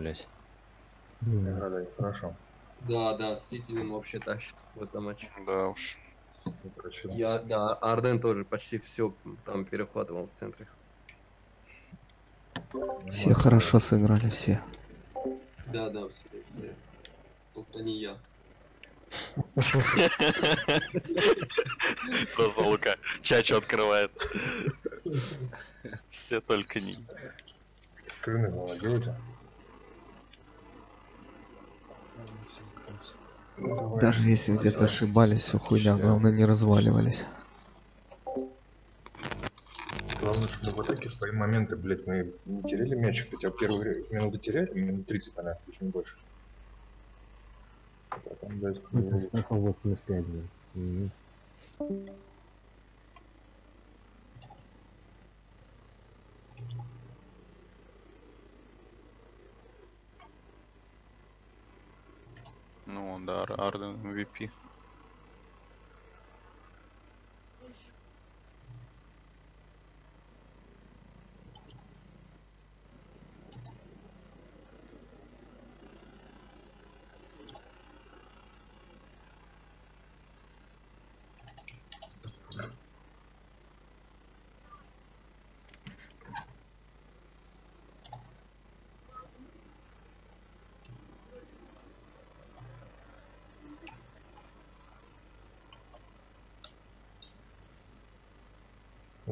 блядь. Играли хорошо. Да, да, Citizen вообще тащит в этом матче. Да уж. Просил. Я, да, Арден тоже почти все там перехватывал в центре. Все хорошо сыграли, все. Да, да, все. все. Только не я. Просто Лука чачу открывает. Все только не. Скрины глава делайте. Ну, давай. Даже если где-то ошибались, все хуйня, главное не разваливались. Главное, чтобы в атаке свои моменты, блять, мы не теряли мячик, хотя первые минуты теряли, минут 30, наверное, чуть не больше. А потом, блядь, Это Ну да, Ар- Арден MVP.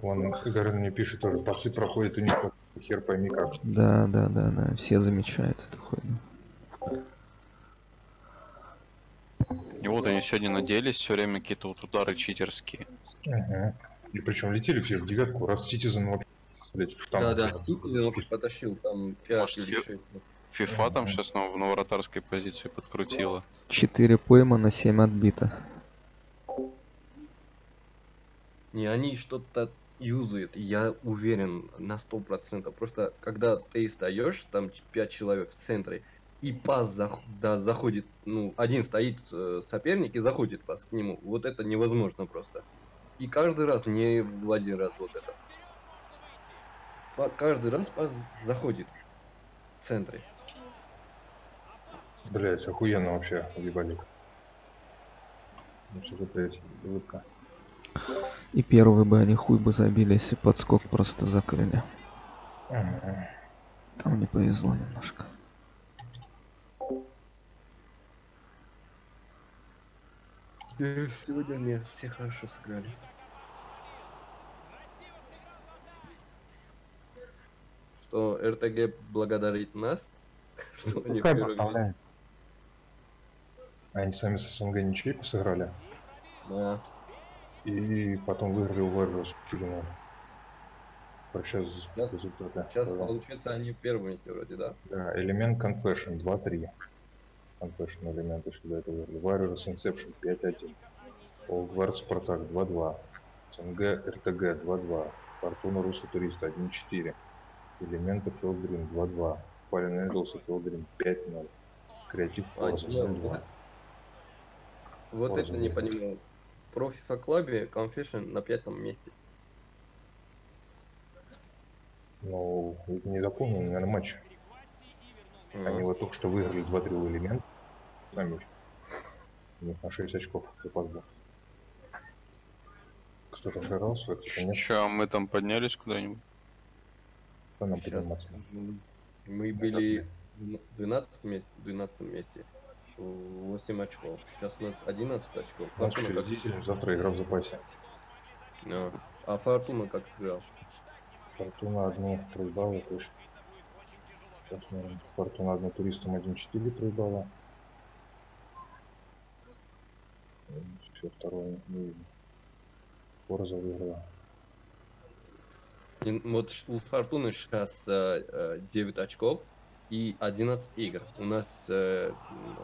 Вон, Гарен мне пишет тоже, пасы проходят у них хер пойми как. Да, да, да, да, все замечают эту хуйню. И вот они сегодня наделись все время какие-то вот удары читерские. Ага. И причем летели все в девятку, раз Citizen вообще, блядь, в штамп. Да, да, Citizen вообще потащил там 5 Может, или фи- 6. Фифа там сейчас в новоротарской позиции подкрутила. 4 поймано, 7 отбито. Не, они что-то юзают, я уверен на 100%. Просто когда ты стоишь, там 5 человек в центре, и пас зах- да, заходит, ну, один стоит э, соперник и заходит пас к нему. Вот это невозможно просто. И каждый раз, не в один раз вот это. Па- Каждый раз пас заходит в центре. Блять, охуенно вообще, ебали. Вообще блядь, улыбка. И первый бы они хуй бы забили, если подскок просто закрыли. Ага. Там не повезло немножко. Сегодня мне все хорошо сыграли. Что РТГ благодарит нас, что они первые поставляет. Они сами с СНГ ничейку сыграли. Да. И потом выиграли у Warriors Чигина. Сейчас Да. результаты. Сейчас Да. получается они в первом месте вроде, да? Да, элемент Confession 2-3. Confession элемент еще до этого выиграли. Warriors Inception 5-1. Олгвард Спартак 2-2. СНГ РТГ 2-2. Фортуна Руса Туриста 1-4. Элементы Филдрин 2-2. Fallen Angels и Филдрин 5-0. Креатив Форс А, я- 0-2. Вот это не понимаю. Про FIFA клабе Confession на пятом месте. Ну, это не дополненный, наверное, матч. Они М. вот только что выиграли 2-3 у элемент. Сами. У них на 6 очков запас был. Кто-то сыгрался, кто-то нет. Че, а мы там поднялись куда-нибудь? Кто нам Сейчас подниматься? скажу. Мы были в 12 месте, 12 месте. 8 очков. Сейчас у нас 11 очков. Фортуна как... завтра игра в запасе. А, а Фортуна как играл? Фортуна одну проебала точно. Сейчас смотрим. Фортуна одну туристам 1-4 проебала. Все, второе не видно. Форза выиграла. И Вот у Фортуны сейчас э, 9 очков и 11 игр. У нас... э, м,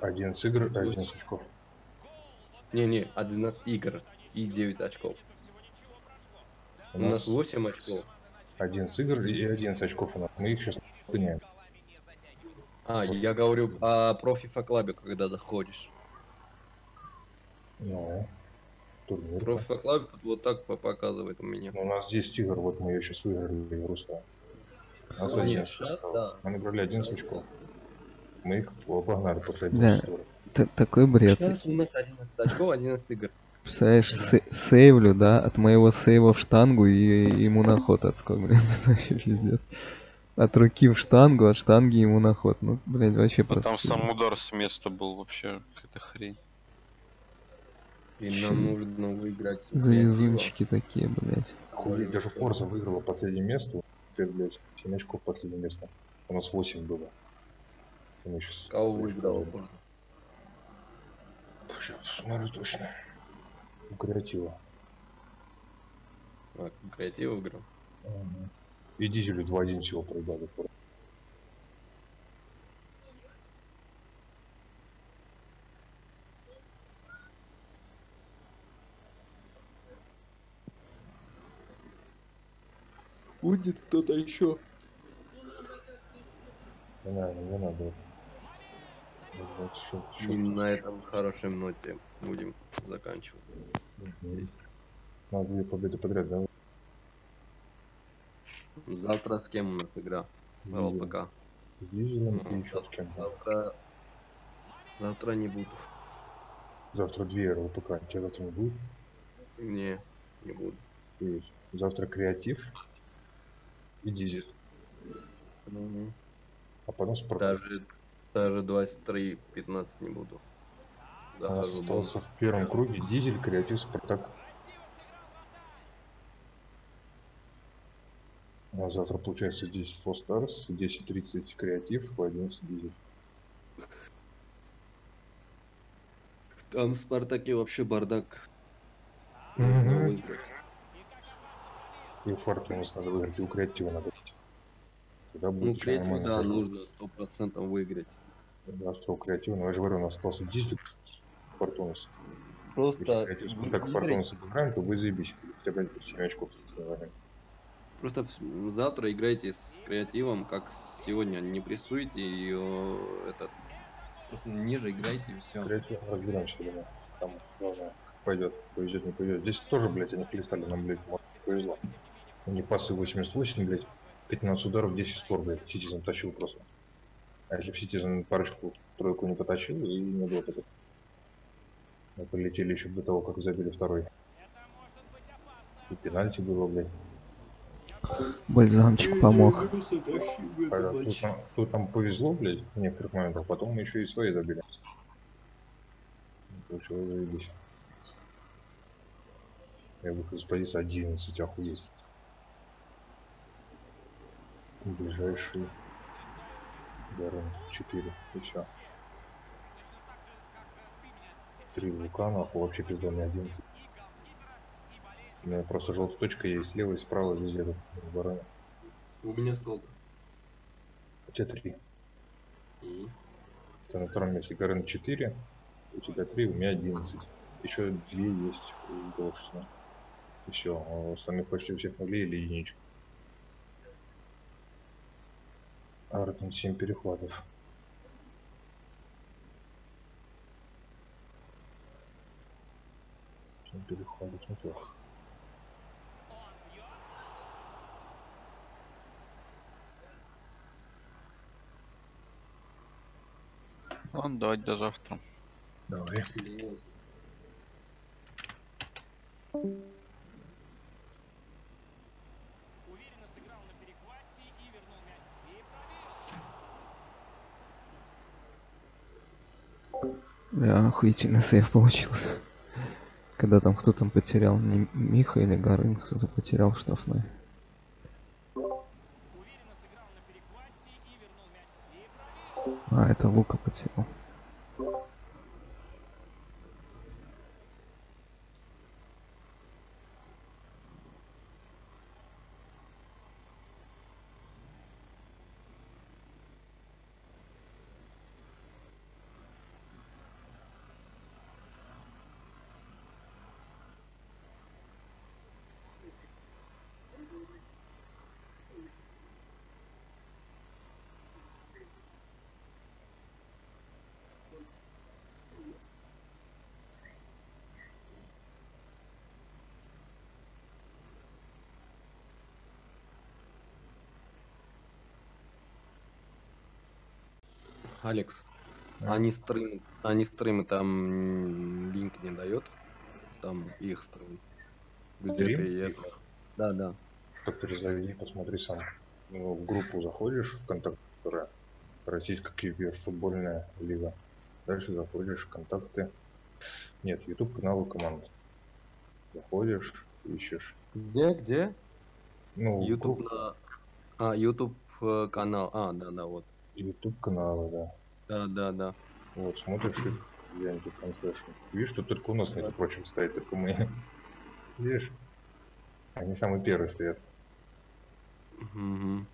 11 игр, 11 очков. Не-не, 11 игр и 9 очков. У У нас 8 очков. 11 игр и 11 очков у нас. Мы их сейчас гоняем. А, я говорю о про FIFA клабе, когда заходишь. Ну, турнир. Про FIFA клабе вот так по- показывает у меня. Ну, у нас 10 игр, вот мы ее сейчас выиграли в русло. У нас Нет, 11 сейчас, осталось. да. Мы набрали 11 очков. Мы их обогнали после Да. этого. Т- Такой бред. Сейчас у нас 11 очков, 11 игр. Представляешь, се- сейвлю, да, от моего сейва в штангу и ему на ход отскок, блин, это вообще пиздец. От руки в штангу, от штанги ему на ход. Ну, блин, вообще А просто. там сам удар с места был вообще какая-то хрень. И нам нужно выиграть Завезунчики такие, блядь. Хуй, даже Форза выиграла последнее место. Теперь, блядь, 7 очков последнее место. У нас 8 было. Мы щас- Кого выиграл? Сейчас смотрю точно. У креатива. А, креатив выиграл. Ага. И дизелю 2-1 всего проиграли. Будет кто-то еще. Не надо, не надо. Вот, шо- шо- И на этом хорошей ноте будем заканчивать. Мгм. Надо две победы подряд, да? Завтра с кем у нас игра? РЛПК. С Дизелем и еще с кем Завтра... Завтра не буду. Завтра две РЛПК. Тебя завтра не будет? Не, не буду. Есть завтра креатив и дизель. А потом Спартак. Даже, даже 23-15 не буду. Дома. остался в первом круге дизель, креатив, Спартак. А завтра получается 10 Four Stars, 10.30 креатив, 11 дизель. Там в Спартаке вообще бардак. Мгм. И у нас надо выиграть, и у креатива надо выиграть. Тогда будет Ну, ещё креатив, нормально да, нужно сто процентов выиграть. Завтра у креатива, но я же говорю, у нас остался дизель, Фортунус. Если Просто креатив, Спартак, выиграть- Фортунус обыграем, то будет заебись. Хотя бы 7 очков. наверное. Просто завтра играйте с креативом, как сегодня. Не прессуйте э, этот. Просто ниже играйте и все. Креатив разберемся, думаю. Там главное пойдет, повезет, не повезет. Здесь тоже, блядь, они хлестали, нам, блядь, может, повезло. У них пасы 88, блядь, 15 ударов, 10 створ, блядь, Ситизен тащил просто. А если бы Ситизен парочку, тройку не потащил, и не было такого. Мы полетели еще до того, как забили второй. И пенальти было, блядь. Бальзамчик помог. А тут, нам, тут нам повезло, блядь, в некоторых моментах, потом мы еще и свои забили. Получилось заебись. Я выхожу с позиции 11, охуеть. Ближайший. Гарант 4. И все. Три вулкана, вообще пизда не 11. У меня просто желтая точка есть слева и справа везде тут в баране. У меня сколько? У тебя три. Мгм. Ты на втором месте Гарен 4, у тебя 3, у меня 11. Еще 2 есть у Голшина. И все, а остальных почти у всех нули или единичка. Артем 7 перехватов. Семь перехватов, неплохо. Ладно, давайте до завтра. Давай. Бля, охуительный сейф получился. Когда там кто там потерял, не Миха или Гарын, кто-то потерял штрафной. А, это Лука потерял. Алекс, А? они стримы, они стримы там линк не дает, там их стрим. Где ты это? Да, да. Так перезаведи, посмотри сам. Ну, в группу заходишь, в контакт, которая Российская кибер футбольная лига. Дальше заходишь, контакты. Нет, YouTube каналы команд. Заходишь, ищешь. Где, где? Ну, YouTube на... А, YouTube э, канал. А, да, да, вот. YouTube каналы, да. Да, да, да. Вот, смотришь их, где-нибудь трансляшн. Видишь, что только у нас, между прочим, стоит, только мы. Видишь? Они самые первые стоят. Мгм.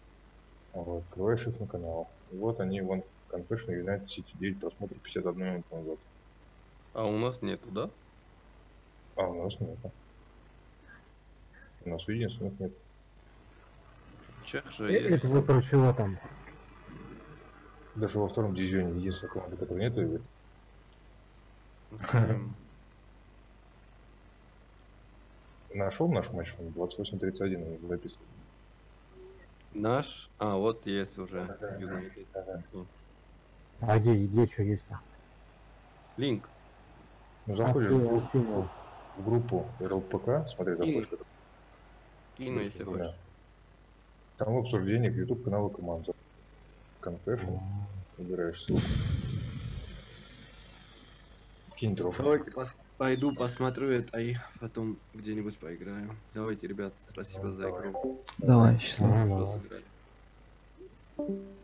Вот, открываешь их на канал. И вот они, вон, Confession United City 9 просмотров 51 минуту назад. А у нас нету, да? А, у нас нет. У нас единственных нет. Чех же Э, есть. Это вы про чего там? Даже во втором дивизионе единственной команды, которой нету. Стрим. Нашел наш матч, он 28-31 он записан. Наш... А, вот есть уже. А где, где что есть там? Линк. Ну заходишь в группу, скинул. в группу РЛПК, смотри, заходишь, это Кину, если хочешь. там в обсуждениях YouTube канала команд. Confession, выбираешь ссылку. Кинь трофей. Давайте пос- пойду посмотрю это и потом где-нибудь поиграю. Давайте, ребят, спасибо Ну, за давай. игру. Давай, счастливо. Что давай. сыграли.